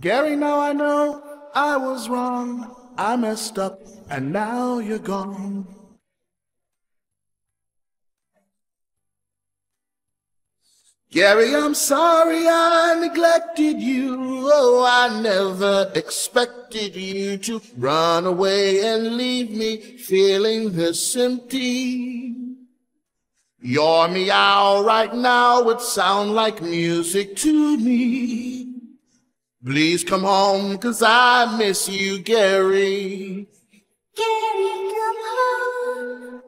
Gary, now I know I was wrong. I messed up, and now you're gone. Gary, I'm sorry I neglected you. Oh, I never expected you to run away and leave me feeling this empty. Your meow right now would sound like music to me. Please come home, cause I miss you, Gary. Gary, come home.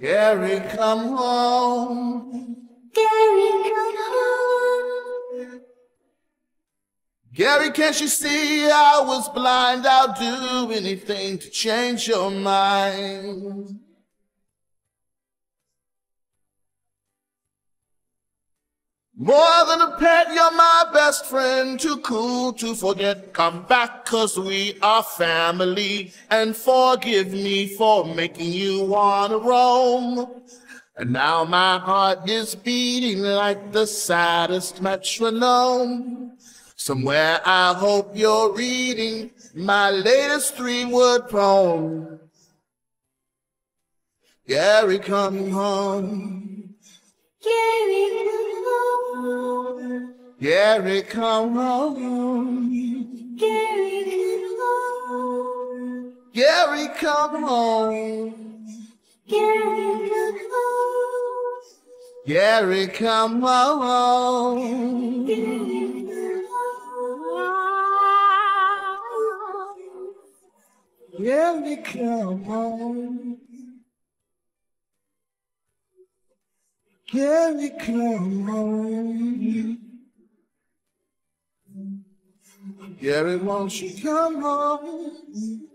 Gary, come home. Gary, come home. Gary, can't you see I was blind? I'll do anything to change your mind. More than a pet, you're my best friend. Too cool to forget. Come back, cause we are family. And forgive me for making you wanna roam. And now my heart is beating like the saddest metronome. Somewhere I hope you're reading my latest three-word poem. Gary, come home. Gary, come home. Gary, come home. Gary, come home. Gary, come home. Gary, come home. Gary, come home. Gary, come home. Gary, come home. Gary, won't you come home?